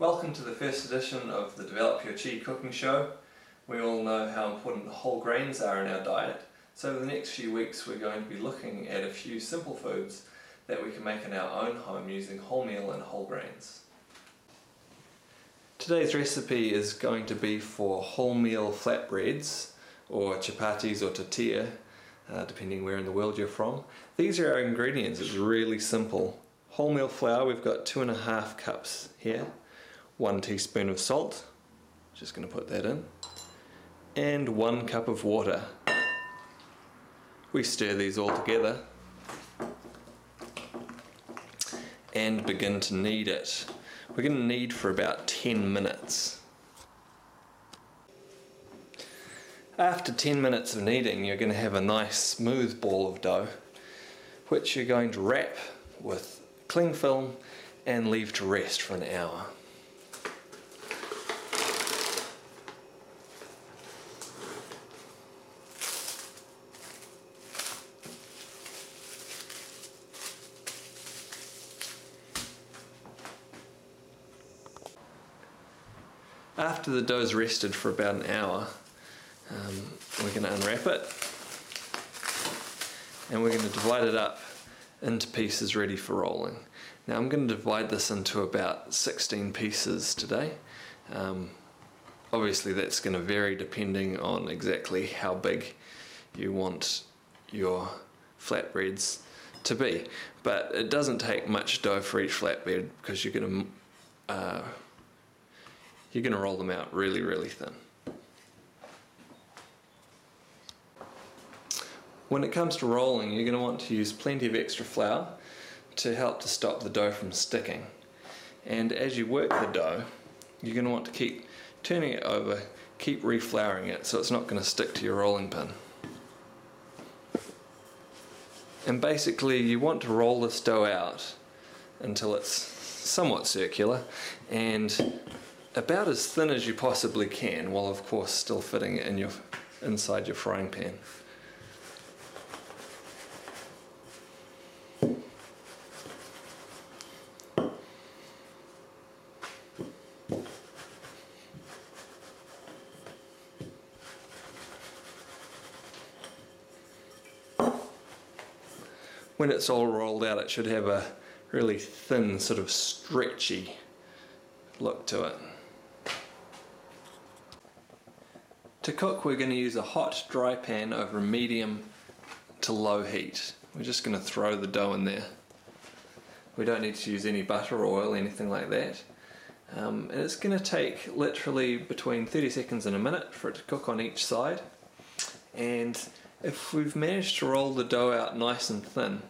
Welcome to the first edition of the Develop Your Qi cooking show. We all know how important whole grains are in our diet, so over the next few weeks we're going to be looking at a few simple foods that we can make in our own home using wholemeal and whole grains. Today's recipe is going to be for wholemeal flatbreads or chapatis or tortilla, uh, depending where in the world you're from. These are our ingredients, it's really simple. Wholemeal flour, we've got two and a half cups here one teaspoon of salt, just going to put that in, and one cup of water. We stir these all together and begin to knead it. We're going to knead for about 10 minutes. After 10 minutes of kneading, you're going to have a nice smooth ball of dough, which you're going to wrap with cling film and leave to rest for an hour. After the dough's rested for about an hour, um, we're going to unwrap it and we're going to divide it up into pieces ready for rolling. Now I'm going to divide this into about 16 pieces today. Um, obviously that's going to vary depending on exactly how big you want your flatbreads to be. But it doesn't take much dough for each flatbread because you're going to uh, you're going to roll them out really, really thin. When it comes to rolling, you're going to want to use plenty of extra flour to help to stop the dough from sticking. And as you work the dough, you're going to want to keep turning it over, keep reflouring it so it's not going to stick to your rolling pin. And basically you want to roll this dough out until it's somewhat circular and about as thin as you possibly can while of course still fitting it in your inside your frying pan. When it's all rolled out it should have a really thin sort of stretchy look to it. To cook we're going to use a hot dry pan over a medium to low heat. We're just going to throw the dough in there. We don't need to use any butter or oil, anything like that. Um, and it's going to take literally between 30 seconds and a minute for it to cook on each side. And if we've managed to roll the dough out nice and thin,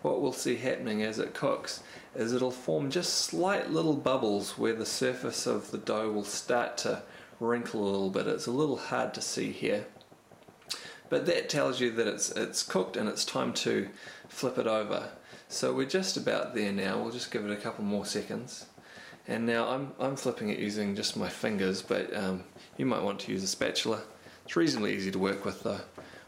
what we'll see happening as it cooks is it'll form just slight little bubbles where the surface of the dough will start to wrinkle a little bit. It's a little hard to see here. But that tells you that it's, it's cooked and it's time to flip it over. So we're just about there now. We'll just give it a couple more seconds. And now I'm, I'm flipping it using just my fingers, but um, you might want to use a spatula. It's reasonably easy to work with though.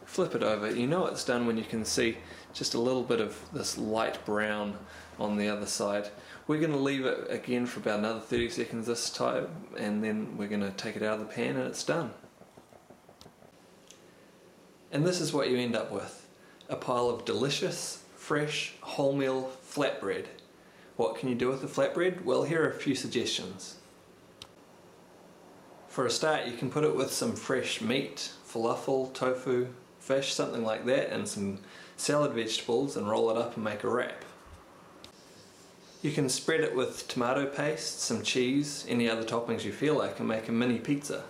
Flip it over. You know it's done when you can see just a little bit of this light brown on the other side. We're going to leave it again for about another 30 seconds this time and then we're going to take it out of the pan and it's done. And this is what you end up with. A pile of delicious, fresh, wholemeal flatbread. What can you do with the flatbread? Well, here are a few suggestions. For a start, you can put it with some fresh meat, falafel, tofu, fish, something like that, and some salad vegetables and roll it up and make a wrap. You can spread it with tomato paste, some cheese, any other toppings you feel like and make a mini pizza.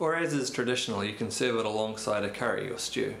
Or as is traditional, you can serve it alongside a curry or stew.